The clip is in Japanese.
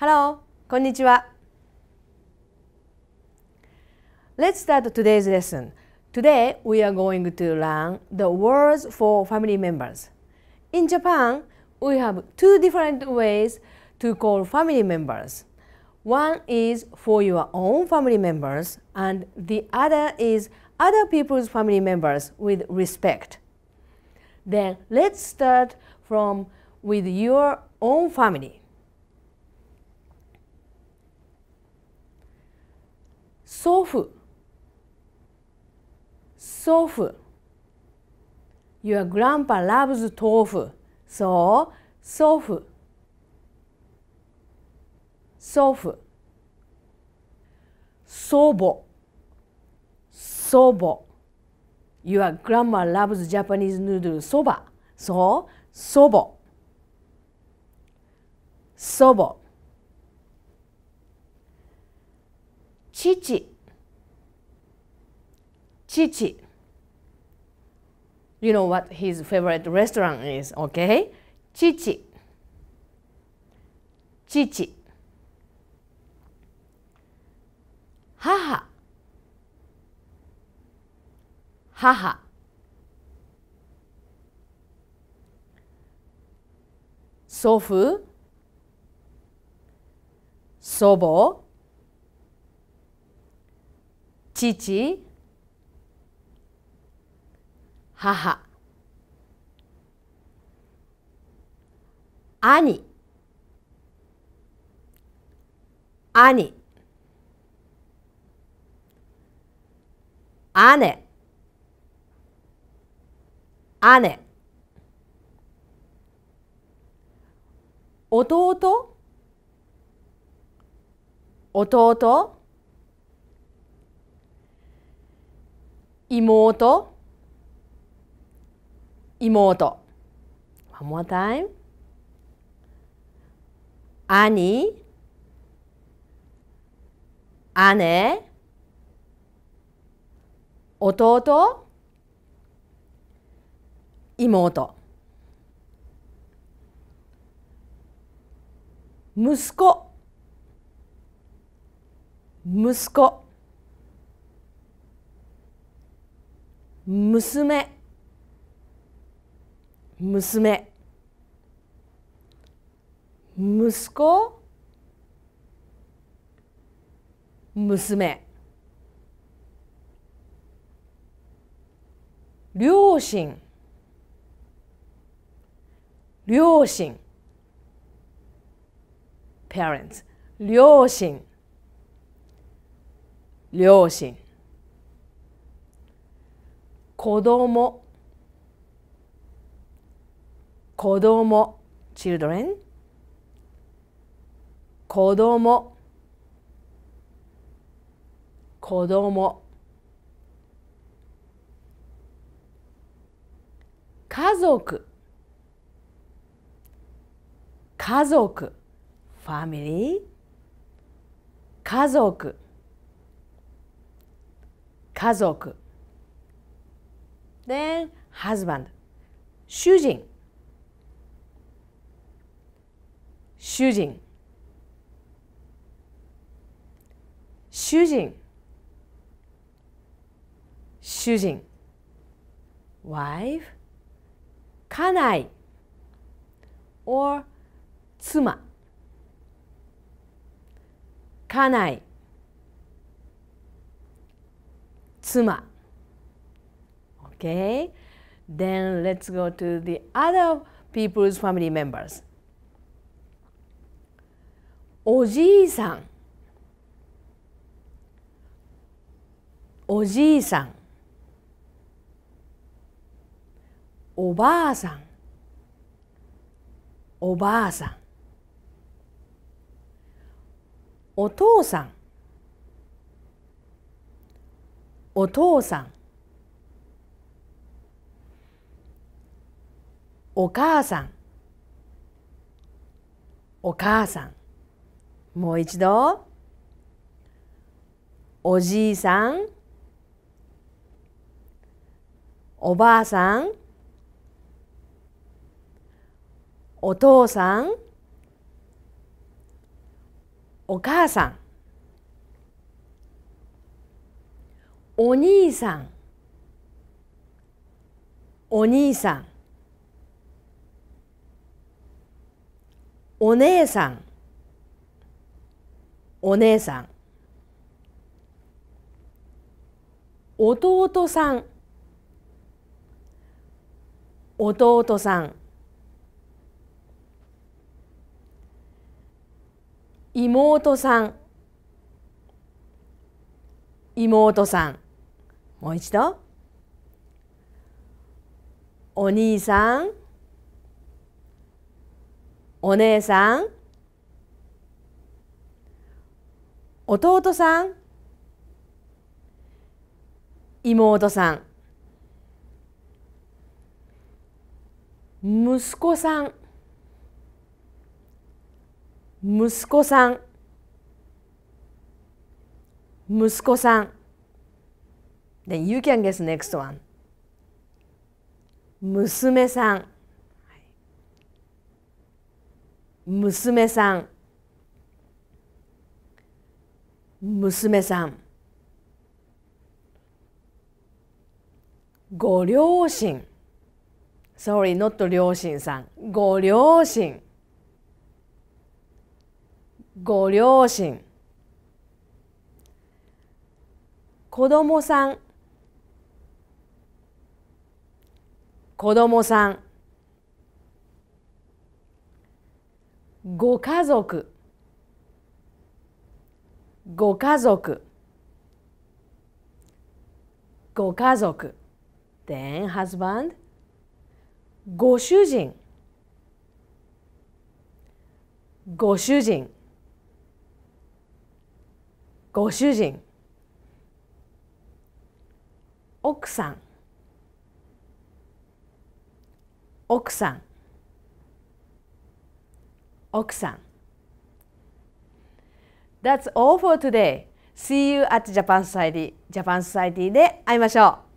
Hello, konnichiwa. Let's start today's lesson. Today, we are going to learn the words for family members. In Japan, we have two different ways to call family members. One is for your own family members, and the other is other people's family members with respect. Then let's start from with your own family. 祖父祖父 Your grandpa loves 豆腐 So 祖父祖父祖母祖母 Your grandma loves Japanese noodle そば So 祖母祖母父父 You know what his favorite restaurant is, okay? 父父母母祖父祖母父母兄兄姉姉弟弟妹妹 One more time 兄姉弟妹息子息子娘。娘。息子。娘。両親。両親。parents 両親。両親。子供。子供。Children 子供。子供。家族。家族。Family 家族。家族。Then husband 主人主人主人主人 wife 家内 or 妻家内妻 Okay then let's go to the other people's family members おじいさんおじいさんおばあさんおばあさんお父さんお父さんお母さん。お母さん。もう一度。おじいさん。おばあさん。お父さん。お母さん。お兄さん。お兄さん。お姉さん。お姉さん。弟さん。弟さん。妹さん。妹さん。もう一度。お兄さん。お姉さん？弟さん？妹さん？息子さん？息子さん？息子さん？Then you can guess next one 娘さん。娘さん。娘さん。ご両親。Sorry, not 両親さん。ご両親。ご両親。子供さん。子供さん。ご家族。ご家族。ご家族。Then husband ご主人。ご主人。ご主人。奥さん。奥さん。奥さん That's all for today. See you at Japan Society. Japan Society で会いましょう。